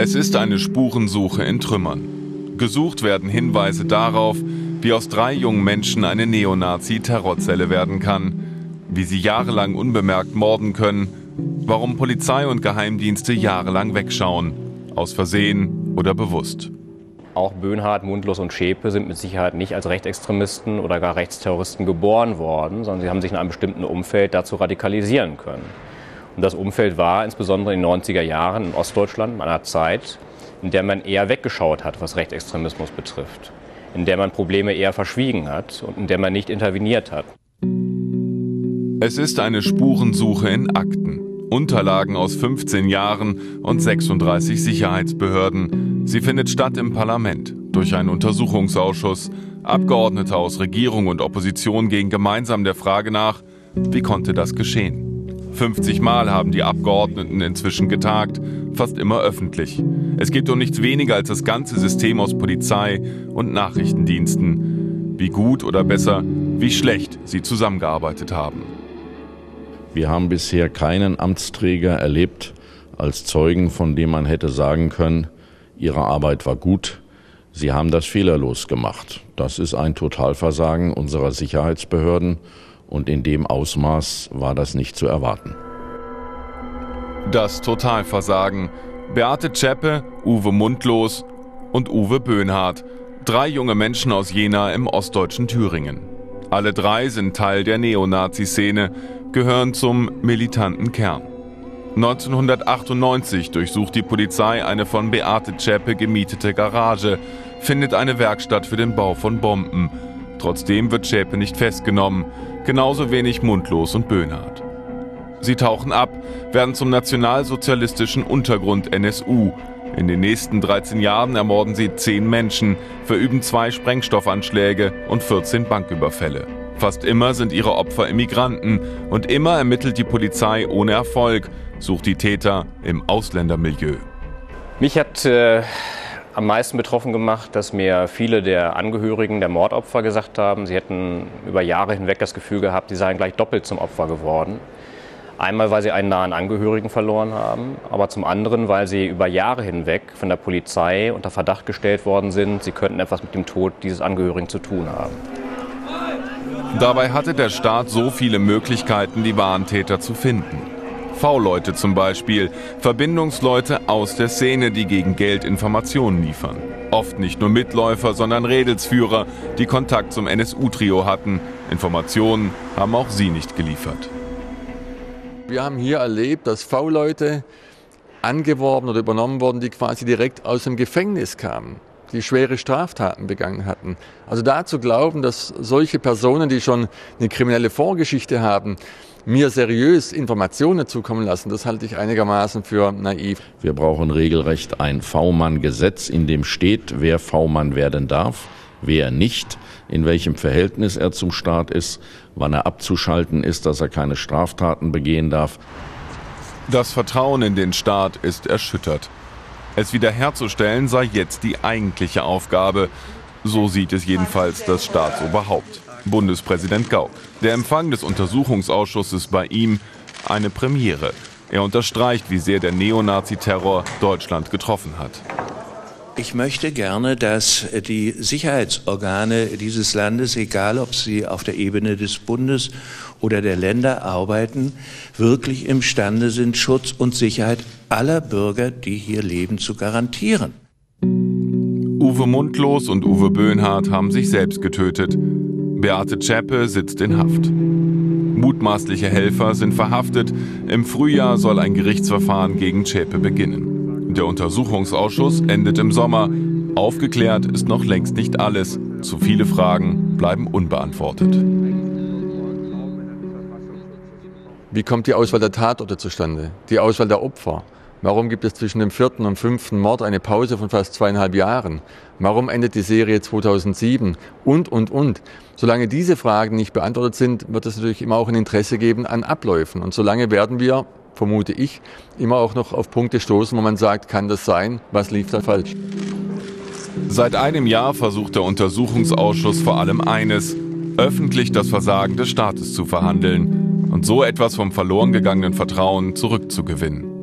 Es ist eine Spurensuche in Trümmern. Gesucht werden Hinweise darauf, wie aus drei jungen Menschen eine Neonazi-Terrorzelle werden kann, wie sie jahrelang unbemerkt morden können, warum Polizei und Geheimdienste jahrelang wegschauen, aus Versehen oder bewusst. Auch Böhnhardt, Mundlos und Schäpe sind mit Sicherheit nicht als Rechtsextremisten oder gar Rechtsterroristen geboren worden, sondern sie haben sich in einem bestimmten Umfeld dazu radikalisieren können. Und das Umfeld war insbesondere in den 90er Jahren in Ostdeutschland in einer Zeit, in der man eher weggeschaut hat, was Rechtsextremismus betrifft, in der man Probleme eher verschwiegen hat und in der man nicht interveniert hat. Es ist eine Spurensuche in Akten. Unterlagen aus 15 Jahren und 36 Sicherheitsbehörden. Sie findet statt im Parlament durch einen Untersuchungsausschuss. Abgeordnete aus Regierung und Opposition gehen gemeinsam der Frage nach, wie konnte das geschehen? 50 Mal haben die Abgeordneten inzwischen getagt, fast immer öffentlich. Es geht um nichts weniger als das ganze System aus Polizei und Nachrichtendiensten. Wie gut oder besser, wie schlecht sie zusammengearbeitet haben. Wir haben bisher keinen Amtsträger erlebt als Zeugen, von dem man hätte sagen können, ihre Arbeit war gut, sie haben das fehlerlos gemacht. Das ist ein Totalversagen unserer Sicherheitsbehörden und in dem Ausmaß war das nicht zu erwarten. Das Totalversagen. Beate Zschäpe, Uwe Mundlos und Uwe Böhnhardt. Drei junge Menschen aus Jena im ostdeutschen Thüringen. Alle drei sind Teil der Neonazi-Szene, gehören zum militanten Kern. 1998 durchsucht die Polizei eine von Beate Zschäpe gemietete Garage, findet eine Werkstatt für den Bau von Bomben. Trotzdem wird Zschäpe nicht festgenommen, genauso wenig Mundlos und Böhnhardt. Sie tauchen ab, werden zum nationalsozialistischen Untergrund NSU. In den nächsten 13 Jahren ermorden sie 10 Menschen, verüben zwei Sprengstoffanschläge und 14 Banküberfälle. Fast immer sind ihre Opfer Immigranten und immer ermittelt die Polizei ohne Erfolg, sucht die Täter im Ausländermilieu. Mich hat äh, am meisten betroffen gemacht, dass mir viele der Angehörigen der Mordopfer gesagt haben, sie hätten über Jahre hinweg das Gefühl gehabt, sie seien gleich doppelt zum Opfer geworden. Einmal, weil sie einen nahen Angehörigen verloren haben, aber zum anderen, weil sie über Jahre hinweg von der Polizei unter Verdacht gestellt worden sind, sie könnten etwas mit dem Tod dieses Angehörigen zu tun haben. Dabei hatte der Staat so viele Möglichkeiten, die wahren Täter zu finden. V-Leute zum Beispiel, Verbindungsleute aus der Szene, die gegen Geld Informationen liefern. Oft nicht nur Mitläufer, sondern Redelsführer, die Kontakt zum NSU-Trio hatten. Informationen haben auch sie nicht geliefert. Wir haben hier erlebt, dass V-Leute angeworben oder übernommen wurden, die quasi direkt aus dem Gefängnis kamen die schwere Straftaten begangen hatten. Also da zu glauben, dass solche Personen, die schon eine kriminelle Vorgeschichte haben, mir seriös Informationen zukommen lassen, das halte ich einigermaßen für naiv. Wir brauchen regelrecht ein V-Mann-Gesetz, in dem steht, wer V-Mann werden darf, wer nicht, in welchem Verhältnis er zum Staat ist, wann er abzuschalten ist, dass er keine Straftaten begehen darf. Das Vertrauen in den Staat ist erschüttert. Es wiederherzustellen sei jetzt die eigentliche Aufgabe. So sieht es jedenfalls das Staatsoberhaupt, Bundespräsident Gauck. Der Empfang des Untersuchungsausschusses bei ihm eine Premiere. Er unterstreicht, wie sehr der Neonazi-Terror Deutschland getroffen hat. Ich möchte gerne, dass die Sicherheitsorgane dieses Landes, egal ob sie auf der Ebene des Bundes oder der Länder arbeiten, wirklich imstande sind, Schutz und Sicherheit aller Bürger, die hier leben, zu garantieren. Uwe Mundlos und Uwe Böhnhardt haben sich selbst getötet. Beate Zschäpe sitzt in Haft. Mutmaßliche Helfer sind verhaftet. Im Frühjahr soll ein Gerichtsverfahren gegen Zschäpe beginnen. Der Untersuchungsausschuss endet im Sommer. Aufgeklärt ist noch längst nicht alles. Zu viele Fragen bleiben unbeantwortet. Wie kommt die Auswahl der Tatorte zustande? Die Auswahl der Opfer? Warum gibt es zwischen dem vierten und fünften Mord eine Pause von fast zweieinhalb Jahren? Warum endet die Serie 2007? Und, und, und. Solange diese Fragen nicht beantwortet sind, wird es natürlich immer auch ein Interesse geben an Abläufen. Und solange werden wir, vermute ich, immer auch noch auf Punkte stoßen, wo man sagt, kann das sein? Was lief da falsch? Seit einem Jahr versucht der Untersuchungsausschuss vor allem eines, öffentlich das Versagen des Staates zu verhandeln und so etwas vom verloren gegangenen Vertrauen zurückzugewinnen.